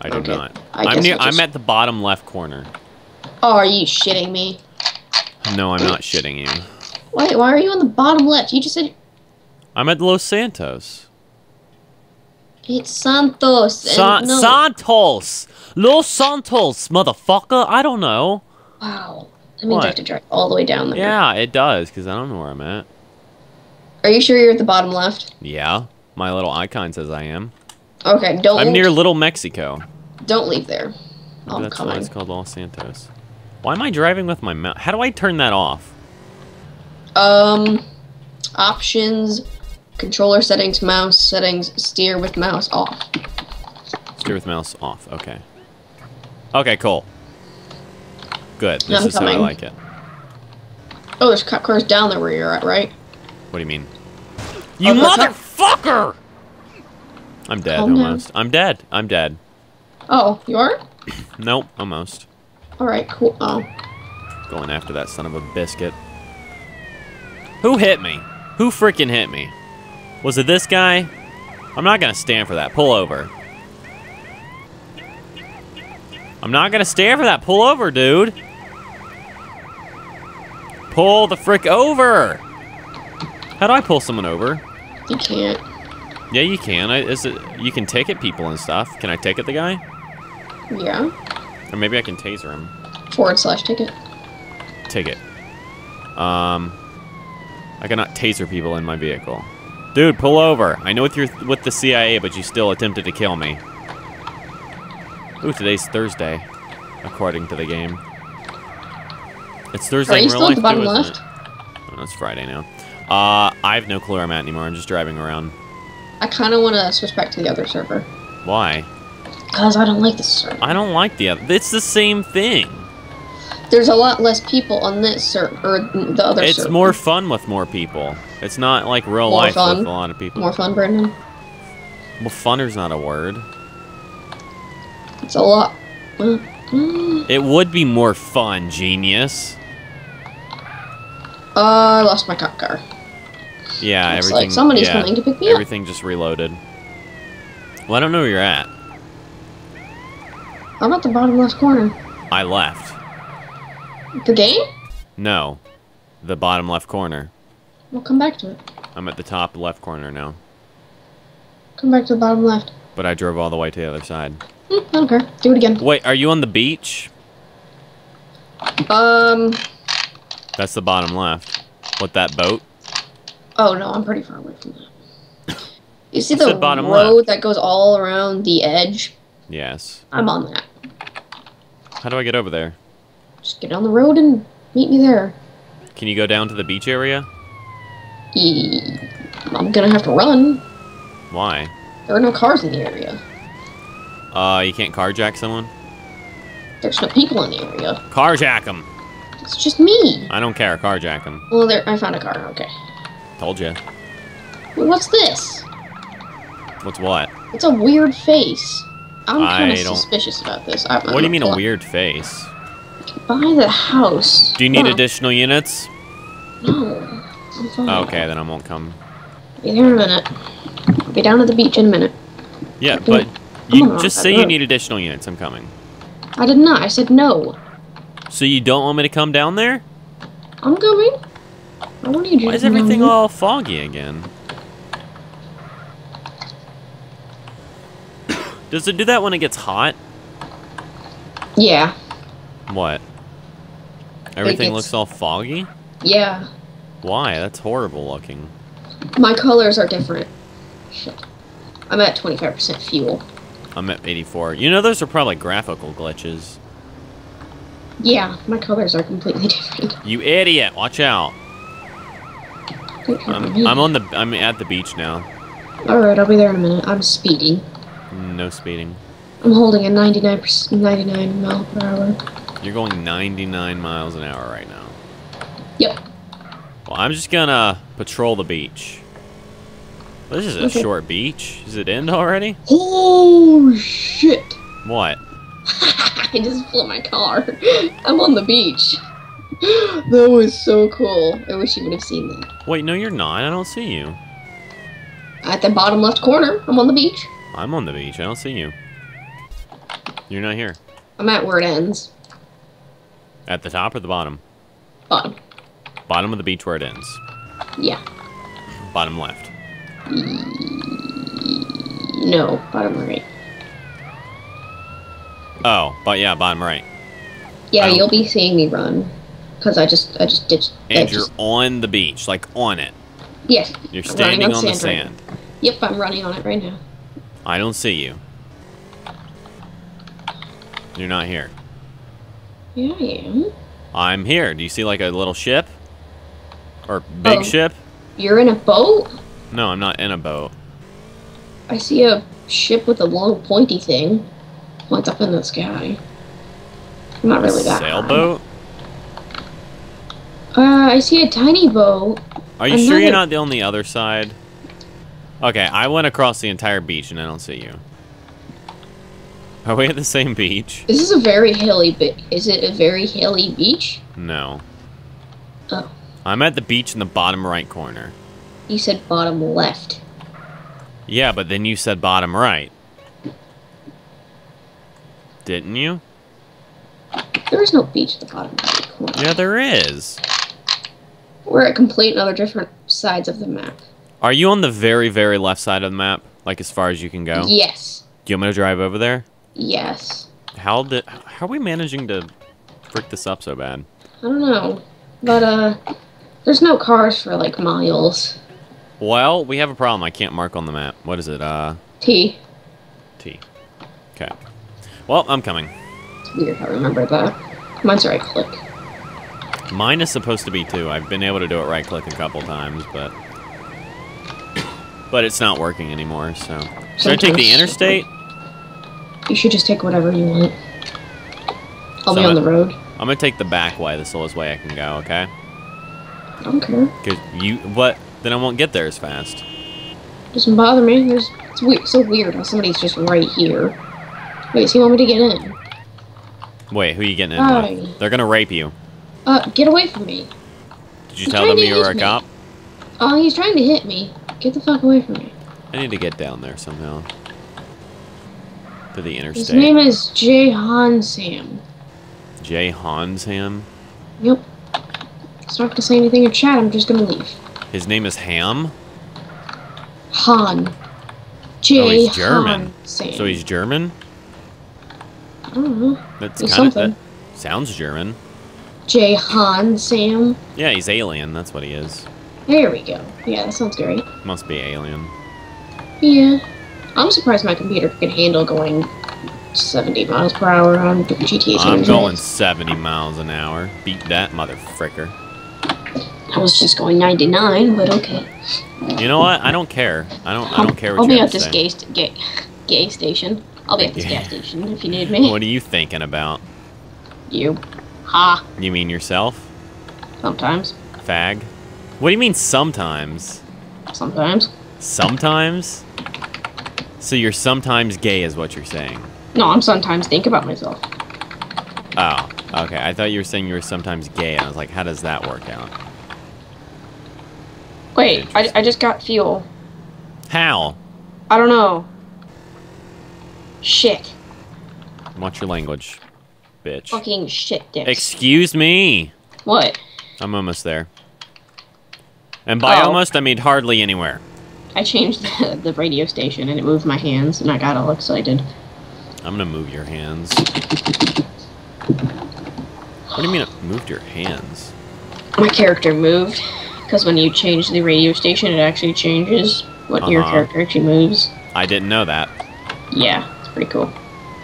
I do Okay. not. I I'm near. Just- I'm at the bottom left corner. Oh, are you shitting me? No, I'm not shitting you. Why? Why are you on the bottom left? You just said I'm at Los Santos. it's Santos. Sa- no. Santos. Los Santos, motherfucker. I don't know. Wow. That means I have to drive all the way down there. Yeah, it does, because I don't know where I'm at. Are you sure you're at the bottom left? Yeah, my little icon says I am. Okay. Don't. I'm near Little Mexico. Don't leave there. I'm that's why coming. it's called Los Santos. Why am I driving with my mouse? How do I turn that off? Um, options, controller settings, mouse settings, steer with mouse off. Steer with mouse off. Okay. Okay, cool. Good. This I'm is how I like it. Oh, there's cop cars down there where you're at, right? What do you mean? You Oh, motherfucker! I'm dead Calm down. almost. I'm dead. I'm dead. Oh, you are? Nope, almost. All right, cool. Oh, Going after that son of a biscuit. Who hit me? Who freaking hit me? Was it this guy? I'm not gonna stand for that. Pull over. I'm not gonna stand for that. Pull over, dude. Pull the frick over. How do I pull someone over? you can't. Yeah, you can. I, is it? You can ticket people and stuff. Can I ticket the guy? Yeah. Or maybe I can taser him. Forward slash ticket. Ticket. Um, I cannot taser people in my vehicle. Dude, pull over. I know with you're with the CIA, but you still attempted to kill me. Ooh, today's Thursday, according to the game. It's Thursday Are you in real still at the life bottom too, left? it? Oh, it's Friday now. Uh, I have no clue where I'm at anymore. I'm just driving around. I kind of want to switch back to the other server Why? because I don't like this server. I don't like the other. It's the same thing. There's a lot less people on this server or the other It's server. more fun with more people. It's not like real More life fun. with a lot of people. more fun, Brandon. Well, funner's not a word. It's a lot. It would be more fun, genius. Uh, I lost my cop car. Yeah, Looks everything. like somebody's yeah, coming to pick me up. Everything just reloaded. Well, I don't know where you're at. I'm at the bottom left corner. I left. The game? No, the bottom left corner. We'll come back to it. I'm at the top left corner now, Come back to the bottom left. but I drove all the way to the other side. Hmm, I don't care. Do it again. Wait, are you on the beach? Um. That's the bottom left. What, that boat? Oh no, I'm pretty far away from that. You see the bottom road left. that goes all around the edge? Yes. I'm on that. How do I get over there? Just get on the road and meet me there. Can you go down to the beach area? I'm gonna have to run. Why? There are no cars in the area. Uh, you can't carjack someone? There's no people in the area. Carjack them! It's just me. I don't care. Carjack them. Well, there. I found a car. Okay. Told you. What's this? What's what? It's a weird face. I'm kind of suspicious about this. I, What do you mean a weird face? Buy the house. Do you need additional units? No. I'm fine. Oh, okay, then I won't come. Be there in a minute. I'll be down at the beach in a minute. Yeah, but I'm you just say you need additional units. I'm coming. I did not. I said no. So you don't want me to come down there? I'm going. I want you Why is everything all foggy again? Does it do that when it gets hot? Yeah. What? Everything gets- looks all foggy? Yeah. Why? That's horrible looking. My colors are different. Shit. I'm at 25% fuel. I'm at 84. You know those are probably graphical glitches. Yeah, my colors are completely different. You idiot! Watch out. I'm, I'm on the I'm at the beach now. Alright, I'll be there in a minute. I'm speeding. No speeding. I'm holding a 99%, 99 mile per hour. You're going 99 miles an hour right now. Yep. Well, I'm just gonna patrol the beach. This is a Okay. short beach. Is it end already? Oh shit! What? I just flipped my car. I'm on the beach. That was so cool. I wish you would have seen that. Wait, no, you're not. I don't see you. At the bottom left corner, I'm on the beach. I'm on the beach. I don't see you. You're not here. I'm at where it ends. At the top or the bottom? Bottom. Bottom of the beach where it ends. Yeah. Bottom left. No, bottom right. Oh, but yeah, bottom right. Yeah, you'll be seeing me run. Cause I just, I just ditched. I And you're just, on the beach, like on it. yes. You're standing on the right sand. now. Yep, I'm running on it right now. I don't see you. You're not here. Yeah, I am. I'm here. Do you see like a little ship? Or big Oh. ship? You're in a boat. No, I'm not in a boat. I see a ship with a long pointy thing. Points up in the sky. I'm not really that. high. Uh, I see a tiny boat. Are you sure you're not the on the other side? Okay, I went across the entire beach and I don't see you. Are we at the same beach? This is a very hilly bit. Is it a very hilly beach? No. Oh, I'm at the beach in the bottom right corner. you said bottom left. Yeah, but then you said bottom right. Didn't you? There is no beach at the bottom right corner. Yeah, there is. We're at complete and other different sides of the map. Are you on the very, very left side of the map? Like as far as you can go? Yes. Do you want me to drive over there? Yes. How did how are we managing to freak this up so bad? I don't know. But, uh, there's no cars for, like, miles. Well, we have a problem. I can't mark on the map. What is it? Uh T. T. Okay. Well, I'm coming. It's weird I remember that. Mine's right click. Mine is supposed to be too. I've been able to do it right click a couple times, but but it's not working anymore. So should I take the interstate? You should just take whatever you want. I'll be So on I- the road. I'm gonna take the back way, the slowest way I can go. Okay? I don't care. Cause you what? Then I won't get there as fast. Doesn't bother me. There's, it's weird, so weird how somebody's just right here. Wait, so you want me to get in? Wait, who are you getting in? They're gonna rape you. Uh, get away from me. Did you He's tell them you were a cop? Oh, he's trying to hit me. Get the fuck away from me. I need to get down there somehow. To the interstate. His name is Jay Han Sam. Jay Hansham. Yep. So not to say anything in chat, I'm just gonna leave. His name is Ham. Han. J. Oh, he's German. Han Sam. So he's German. I don't know. That's kind of that sounds German. J. Han Sam. Yeah, he's alien. That's what he is. There we go. Yeah, that sounds great. Must be alien. Yeah. I'm surprised my computer can handle going 70 miles per hour on GTA San I'm going 70 miles an hour. Beat that mother fricker. I was just going 99, but okay. You know what? I don't care. I don't. I don't care what I'll you be at this gay, st- gay, gay station. I'll be at this Yeah. gas station if you need me. What are you thinking about? You. Ha. You mean yourself, Sometimes. fag? What do you mean sometimes? Sometimes. Sometimes? So you're sometimes gay, is what you're saying? No, I'm sometimes think about myself. Oh, okay. I thought you were saying you were sometimes gay, and I was like, how does that work out? Wait, I, I just got fuel. How? I don't know. Shit. Watch your language, bitch. Fucking shit dicks. Excuse me. what? I'm almost there. And by Oh. almost, I mean hardly anywhere. I changed the, the radio station and it moved my hands and I got all excited. I'm gonna move your hands. What do you mean it moved your hands? My character moved because when you change the radio station, it actually changes what your Uh-huh. character actually moves. I didn't know that. Yeah, it's pretty cool.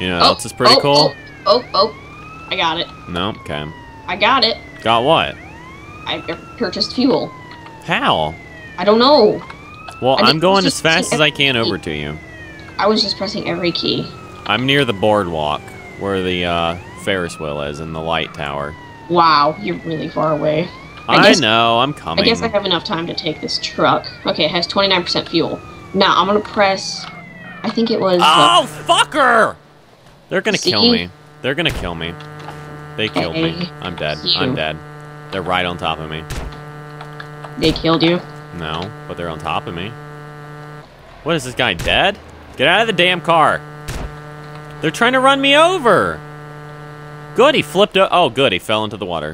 You know what else is pretty oh, cool? Oh, oh, oh, I got it. No? Okay. I got it. Got what? I purchased fuel. How? I don't know. Well, I I'm going as fast as I can over to you. I was just pressing every key. I'm near the boardwalk where the uh, Ferris wheel is in the light tower. Wow, you're really far away. I I, guess- know, I'm coming. I guess I have enough time to take this truck. Okay, it has 29% fuel. Now I'm gonna press. I think it was. uh, Oh, fucker! They're gonna kill me. They're gonna kill me. They killed me. I'm dead. you. I'm dead. They're right on top of me. they killed you. No, but they're on top of me. What is this guy dead? Get out of the damn car. They're trying to run me over. Good, he flipped. O- oh, good, he fell into the water.